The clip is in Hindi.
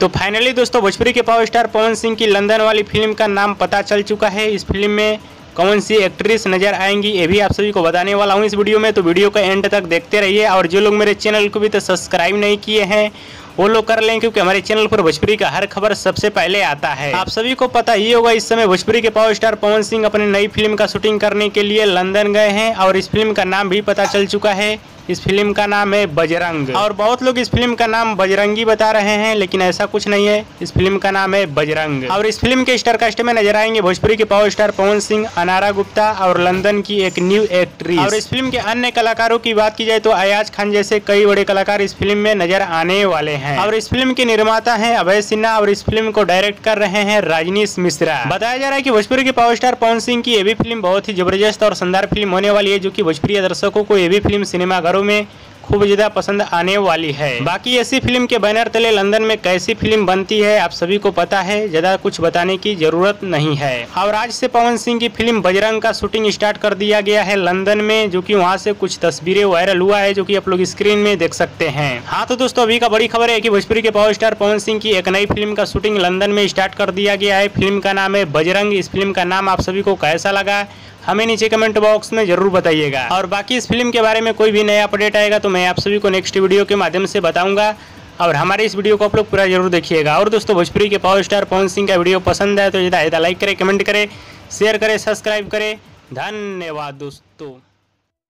तो फाइनली दोस्तों, भोजपुरी के पावर स्टार पवन सिंह की लंदन वाली फ़िल्म का नाम पता चल चुका है। इस फ़िल्म में कौन सी एक्ट्रेस नज़र आएँगी, ये भी आप सभी को बताने वाला हूँ इस वीडियो में। तो वीडियो का एंड तक देखते रहिए और जो लोग मेरे चैनल को भी तो सब्सक्राइब नहीं किए हैं, वो लोग कर लें क्योंकि हमारे चैनल पर भोजपुरी का हर खबर सबसे पहले आता है। आप सभी को पता ही होगा, इस समय भोजपुरी के पावर स्टार पवन सिंह अपनी नई फ़िल्म का शूटिंग करने के लिए लंदन गए हैं और इस फ़िल्म का नाम भी पता चल चुका है। इस फ़िल्म का नाम है बजरंग। और बहुत लोग इस फ़िल्म का नाम बजरंगी बता रहे हैं लेकिन ऐसा कुछ नहीं है। इस फ़िल्म का नाम है बजरंग। और इस फ़िल्म के स्टार कास्ट में नज़र आएँगे भोजपुरी के पावर स्टार पवन सिंह अनारा गुप्ता और लंदन की एक न्यू एक्ट्रेस। और इस फ़िल्म के अन्य कलाकारों की बात की जाए तो अयाज खान जैसे कई बड़े कलाकार इस फ़िल्म में नज़र आने वाले हैं। और इस फ़िल्म के निर्माता है अभय सिन्हा और इस फ़िल्म को डायरेक्ट कर रहे हैं राजनीश मिश्रा। बताया जा रहा है की भोजपुरी के पावर स्टार पवन सिंह की ये भी फ़िल्म बहुत ही ज़बरदस्त और शानदार फ़िल्म होने वाली है जो की भोजपुरी दर्शकों को ये भी फ़िल्म सिनेमाघरों में खूब ज़्यादा पसंद आने वाली है। बाकी ऐसी फ़िल्म के बैनर तले लंदन में कैसी फ़िल्म बनती है, आप सभी को पता है। ज़्यादा कुछ बताने की ज़रूरत नहीं है। और आज से पवन सिंह की फ़िल्म बजरंग का शूटिंग स्टार्ट कर दिया गया है लंदन में, जो कि वहाँ से कुछ तस्वीरें वायरल हुआ है, जो कि आप लोग स्क्रीन में देख सकते हैं। हाँ तो दोस्तों, अभी का बड़ी खबर है की भोजपुरी के पावर स्टार पवन सिंह की एक नई फ़िल्म का शूटिंग लंदन में स्टार्ट कर दिया गया है। फ़िल्म का नाम है बजरंग। इस फ़िल्म का नाम आप सभी को कैसा लगा? हमें नीचे कमेंट बॉक्स में ज़रूर बताइएगा। और बाकी इस फ़िल्म के बारे में कोई भी नया अपडेट आएगा तो मैं आप सभी को नेक्स्ट वीडियो के माध्यम से बताऊँगा। और हमारे इस वीडियो को आप लोग पूरा ज़रूर देखिएगा। और दोस्तों, भोजपुरी के पावर स्टार पवन सिंह का वीडियो पसंद है तो ज़्यादा लाइक करें कमेंट करें शेयर करें सब्सक्राइब करें। धन्यवाद दोस्तों।